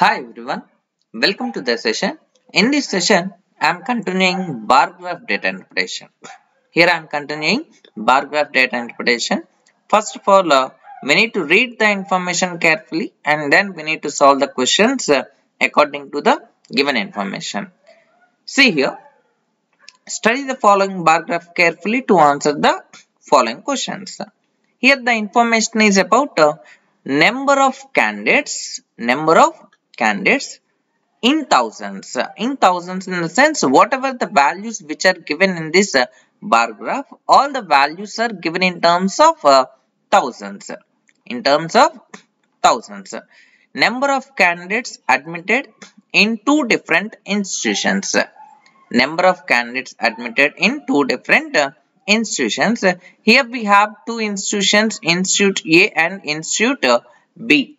Hi everyone, welcome to the session. In this session, I am continuing bar graph data interpretation. Here I am continuing bar graph data interpretation. First of all, uh, we need to read the information carefully and then we need to solve the questions uh, according to the given information. See here, study the following bar graph carefully to answer the following questions. Here the information is about uh, number of candidates, number of candidates in thousands. In thousands in the sense whatever the values which are given in this uh, bar graph, all the values are given in terms of uh, thousands. In terms of thousands. Number of candidates admitted in two different institutions. Number of candidates admitted in two different uh, institutions. Here we have two institutions, Institute A and Institute uh, B.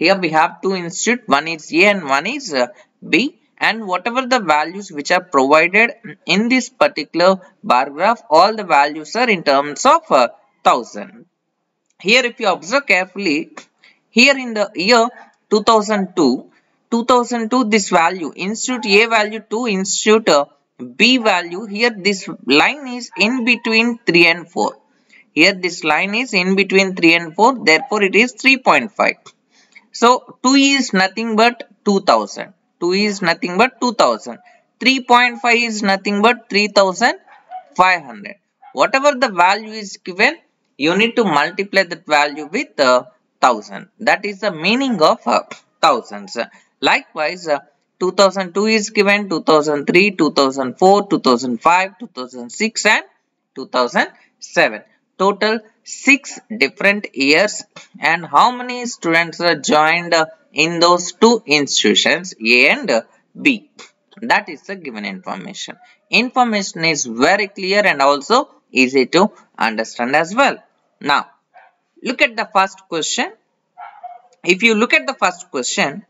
Here we have two institute, one is A and one is uh, B and whatever the values which are provided in this particular bar graph, all the values are in terms of uh, 1000. Here if you observe carefully, here in the year 2002, 2002 this value, institute A value 2, institute uh, B value, here this line is in between 3 and 4. Here this line is in between 3 and 4, therefore it is 3.5. So 2 is nothing but 2000. 2 is nothing but 2000. 3.5 is nothing but 3500. Whatever the value is given, you need to multiply that value with uh, 1000. That is the meaning of uh, thousands. Likewise, uh, 2002 is given 2003, 2004, 2005, 2006 and 2007. Total 6 different years and how many students are joined in those two institutions A and B. That is the given information. Information is very clear and also easy to understand as well. Now, look at the first question. If you look at the first question,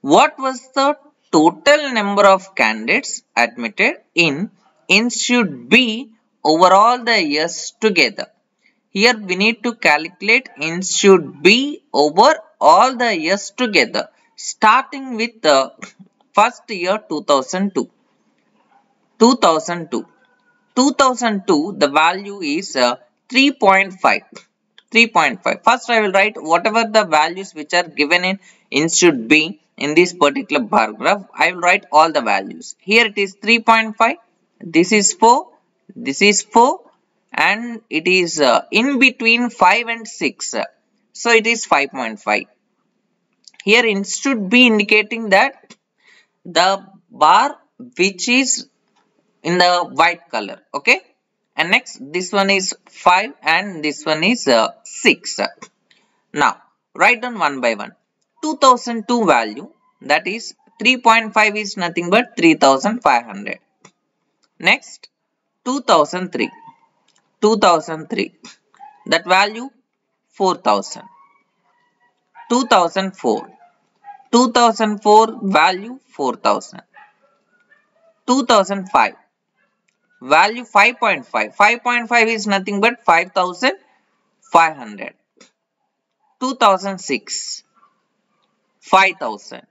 what was the total number of candidates admitted in Institute B over all the years together? Here we need to calculate Institute B over all the years together starting with the first year 2002. 2002. 2002 the value is uh, 3.5. 3.5. First I will write whatever the values which are given in Institute B in this particular bar graph. I will write all the values. Here it is 3.5. This is 4. This is 4 and it is uh, in between 5 and 6 so it is 5.5 here it should be indicating that the bar which is in the white color okay? And next this one is 5 and this one is uh, 6 now write down one by one. 2002 value that is 3.5 is nothing but 3500 next 2003 2003 that value 4000 2004 2004 value 4000 2005 value 5.5 5.5 is nothing but 5500 2006 5000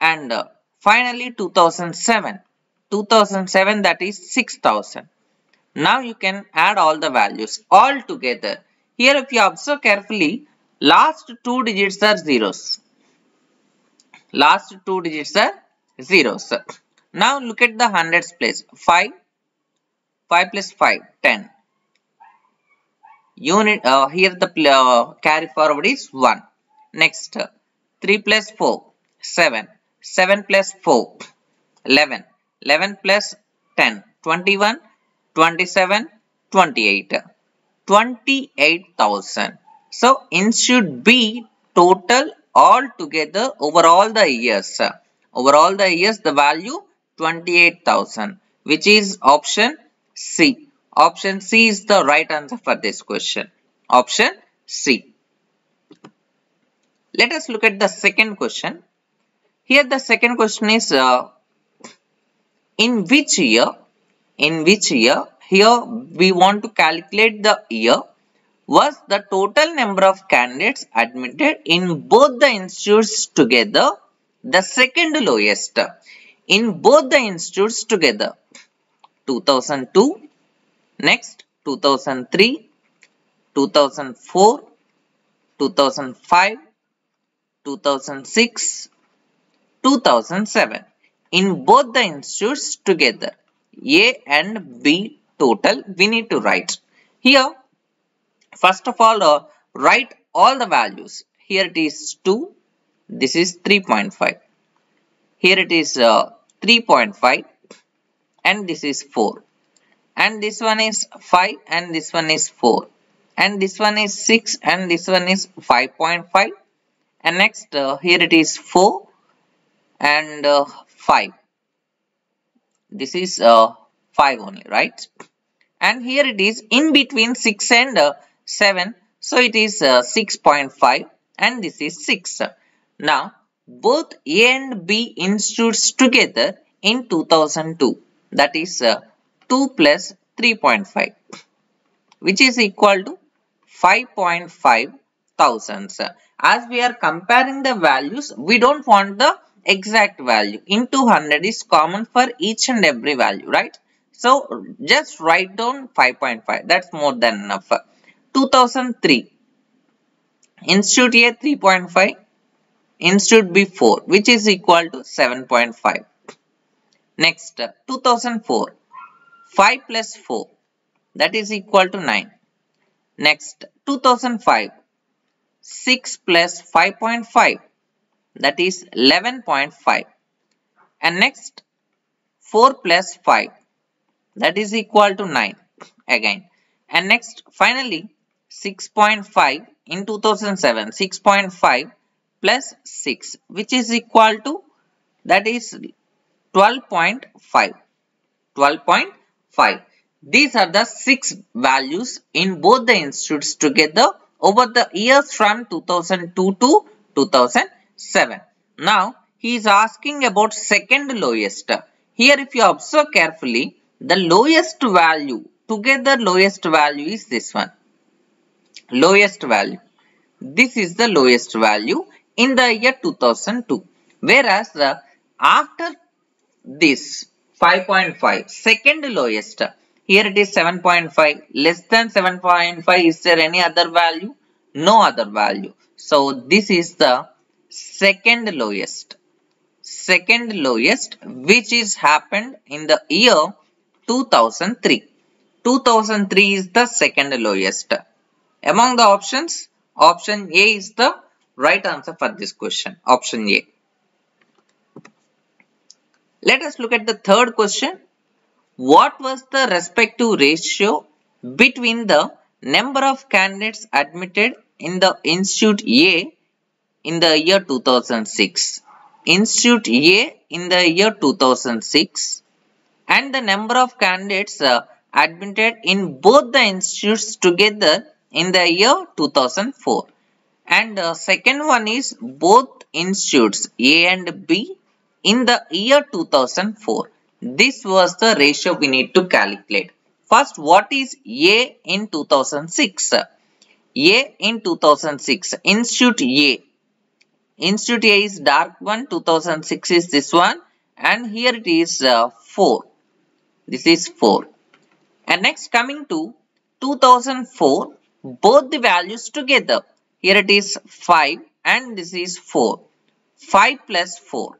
and uh, finally 2007 2007 that is 6000 now you can add all the values all together. Here if you observe carefully, last two digits are zeros. Last two digits are zeros. Now look at the hundreds place. 5, 5 plus 5, 10. Unit, uh, here the uh, carry forward is 1. Next, 3 plus 4, 7. 7 plus 4, 11. 11 plus 10, 21. 27, 28. 28,000. So, Institute B total all together over all the years. Over all the years, the value 28,000 which is option C. Option C is the right answer for this question. Option C. Let us look at the second question. Here the second question is uh, in which year in which year here we want to calculate the year was the total number of candidates admitted in both the institutes together the second lowest. In both the institutes together 2002 next 2003 2004 2005 2006 2007 in both the institutes together a and b total we need to write here First of all, uh, write all the values. Here it is 2. This is 3.5. Here it is uh, 3.5 and this is 4. And this one is 5 and this one is 4. And this one is 6 and this one is 5.5. And next uh, here it is 4 and uh, 5. This is uh, 5 only, right? And here it is in between 6 and uh, 7. So it is uh, 6.5 and this is 6. Now both A and B institutes together in 2002 that is uh, 2 plus 3.5 which is equal to 5.5 thousands. As we are comparing the values we don't want the exact value. Into 100 is common for each and every value right. So just write down 5.5 that's more than enough. 2003 institute A 3.5 institute B 4 which is equal to 7.5 next 2004 5 plus 4 that is equal to 9 next 2005 6 plus 5.5 that is 11.5 and next 4 plus 5 that is equal to 9 again. And next finally 6.5 in 2007 6.5 plus 6 which is equal to that is 12.5 12.5 these are the six values in both the institutes together over the years from 2002 to 2007 now he is asking about second lowest. Here if you observe carefully the lowest value together lowest value is this one. Lowest value. This is the lowest value in the year 2002. Whereas the after this 5.5 second lowest. Here it is 7.5 less than 7.5 is there any other value? No other value. So this is the second lowest second lowest which is happened in the year 2003 2003 is the second lowest among the options, option A is the right answer for this question. Option A. Let us look at the third question. What was the respective ratio between the number of candidates admitted in the Institute A in the year 2006? Institute A in the year 2006 and the number of candidates uh, admitted in both the institutes together in the year 2004 and the second one is both institutes A and B in the year 2004. This was the ratio we need to calculate. First, what is A in 2006? A in 2006, Institute A. Institute A is dark one, 2006 is this one and here it is uh, 4. This is 4. And next coming to 2004, both the values together. Here it is 5 and this is 4. 5 plus 4.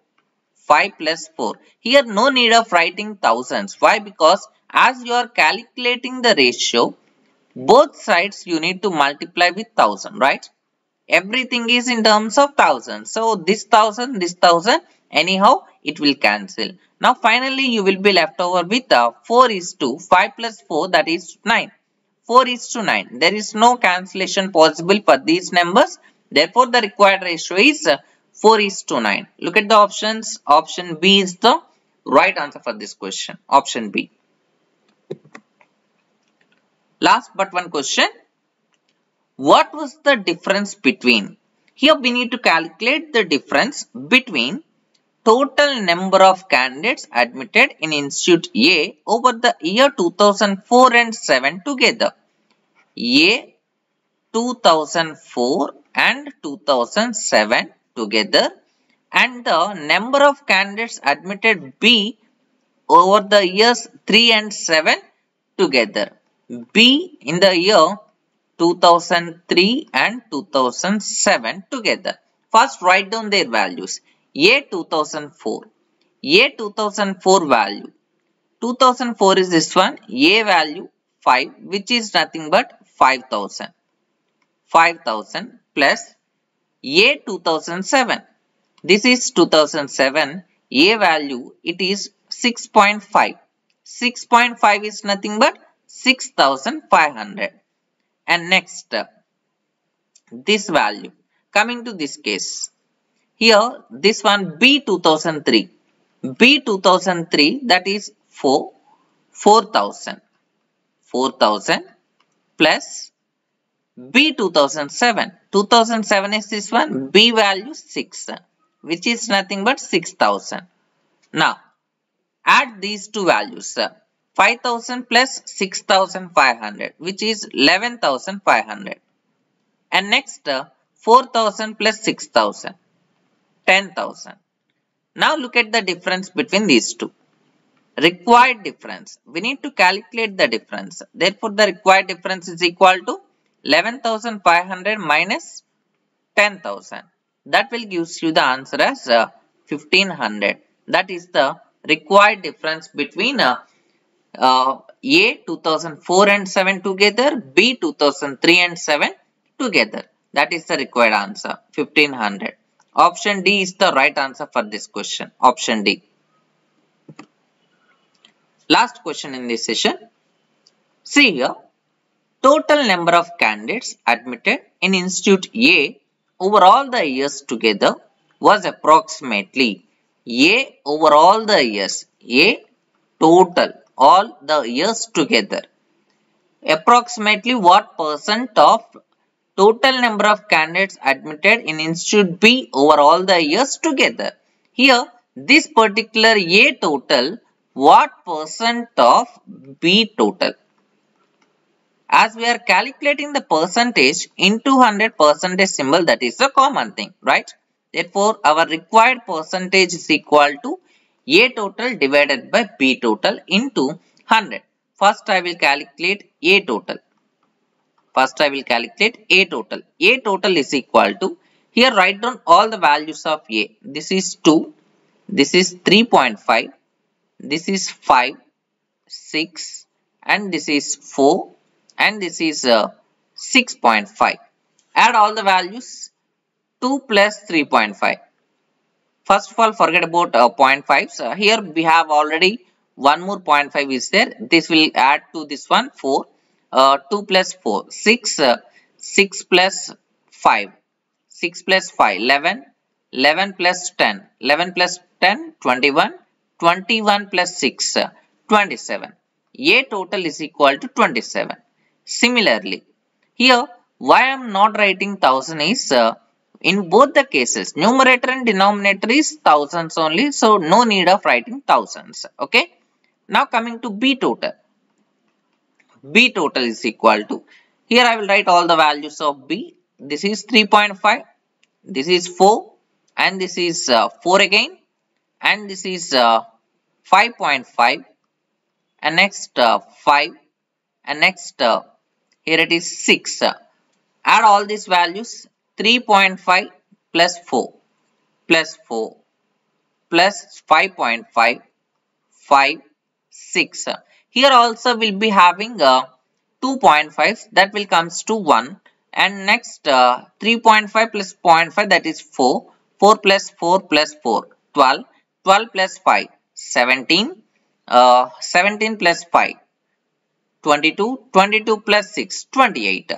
5 plus 4. Here no need of writing thousands. Why? Because as you are calculating the ratio, both sides you need to multiply with 1000, right? Everything is in terms of thousand. So this thousand, this thousand, anyhow it will cancel. Now finally you will be left over with a 4 is 2. 5 plus 4 that is 9. 4 is to 9. There is no cancellation possible for these numbers. Therefore, the required ratio is uh, 4 is to 9. Look at the options. Option B is the right answer for this question. Option B. Last but one question. What was the difference between? Here we need to calculate the difference between total number of candidates admitted in Institute A over the year 2004 and 7 together. A 2004 and 2007 together and the number of candidates admitted B over the years 3 and 7 together. B in the year 2003 and 2007 together. First write down their values. A 2004. A 2004 value. 2004 is this one. A value 5 which is nothing but 5000. 5000 plus A 2007. This is 2007. A value it is 6.5. 6.5 is nothing but 6500. And next this value coming to this case. Here this one B 2003. B 2003 that is 4 4000. 4000 plus B 2007. 2007 is this one. B value 6 which is nothing but 6000. Now add these two values. 5000 plus 6500 which is 11500. And next 4000 plus 6000. 10,000. Now look at the difference between these two. Required difference. We need to calculate the difference. Therefore, the required difference is equal to 11,500 minus 10,000. That will gives you the answer as uh, 1500. That is the required difference between uh, uh, A 2004 and 7 together, B 2003 and 7 together. That is the required answer 1500. Option D is the right answer for this question. Option D. Last question in this session. See here. Total number of candidates admitted in Institute A over all the years together was approximately A over all the years. A total all the years together. Approximately what percent of total number of candidates admitted in Institute B over all the years together. Here, this particular A total, what percent of B total? As we are calculating the percentage into 100 percentage symbol, that is a common thing, right? Therefore, our required percentage is equal to A total divided by B total into 100. First, I will calculate A total. First I will calculate A total. A total is equal to, here write down all the values of A. This is 2, this is 3.5, this is 5, 6 and this is 4 and this is uh, 6.5. Add all the values 2 plus 3.5. First of all forget about uh, 0.5. So here we have already one more 0.5 is there. This will add to this one 4 uh, 2 plus 4 6 uh, 6 plus 5 6 plus 5 11 11 plus 10 11 plus 10 21 21 plus 6 uh, 27 a total is equal to 27 similarly here why i am not writing thousand is uh, in both the cases numerator and denominator is thousands only so no need of writing thousands okay now coming to b total B total is equal to, here I will write all the values of B. This is 3.5, this is 4 and this is uh, 4 again and this is uh, 5.5 and next uh, 5 and next uh, here it is 6. Add all these values 3.5 plus 4 plus 4 plus 5.5 5 6 here also we'll be having uh, 2.5 that will comes to 1 and next uh, 3.5 plus 0.5 that is 4. 4 plus 4 plus 4 12. 12 plus 5 17. Uh, 17 plus 5 22. 22 plus 6 28.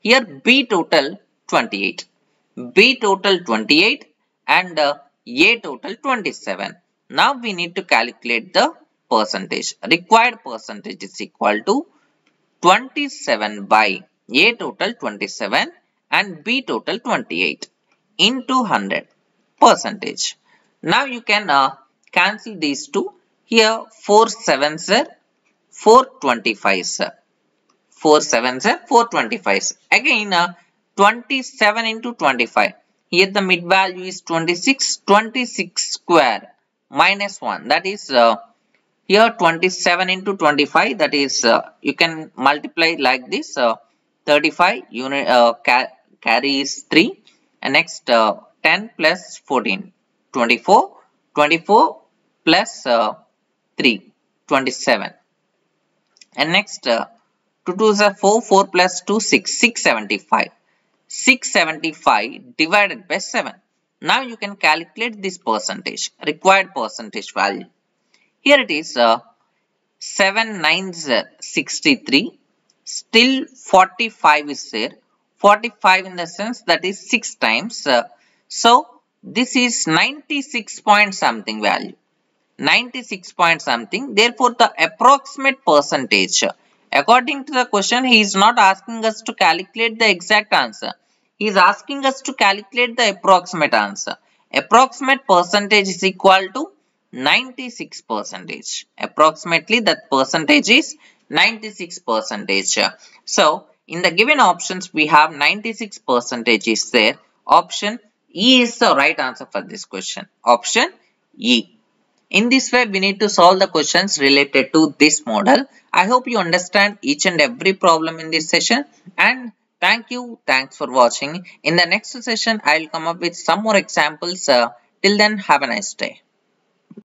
Here B total 28. B total 28 and uh, A total 27. Now we need to calculate the percentage. Required percentage is equal to 27 by A total 27 and B total 28 into 100 percentage. Now you can uh, cancel these two. Here 4 7s are 425 sir. 4 7s are 425s. Again, uh, 27 into 25. Here the mid value is 26. 26 square minus 1. That is uh, here 27 into 25. That is uh, you can multiply like this. Uh, 35 unit uh, ca carry is 3. And next uh, 10 plus 14. 24. 24 plus, uh, 3. 27. And next uh, 2 2 is a 4, 4 plus 2, 6, 675. 675 divided by 7. Now you can calculate this percentage, required percentage value. Here it is uh, 7 nines 63, still 45 is there. 45 in the sense that is 6 times. Uh, so this is 96 point something value. 96 point something. Therefore the approximate percentage According to the question, he is not asking us to calculate the exact answer. He is asking us to calculate the approximate answer. Approximate percentage is equal to 96 percentage. Approximately that percentage is 96 percentage. So, in the given options, we have 96 percentage is there. Option E is the right answer for this question. Option E. In this way, we need to solve the questions related to this model. I hope you understand each and every problem in this session and thank you. Thanks for watching. In the next session, I will come up with some more examples. Uh, till then, have a nice day.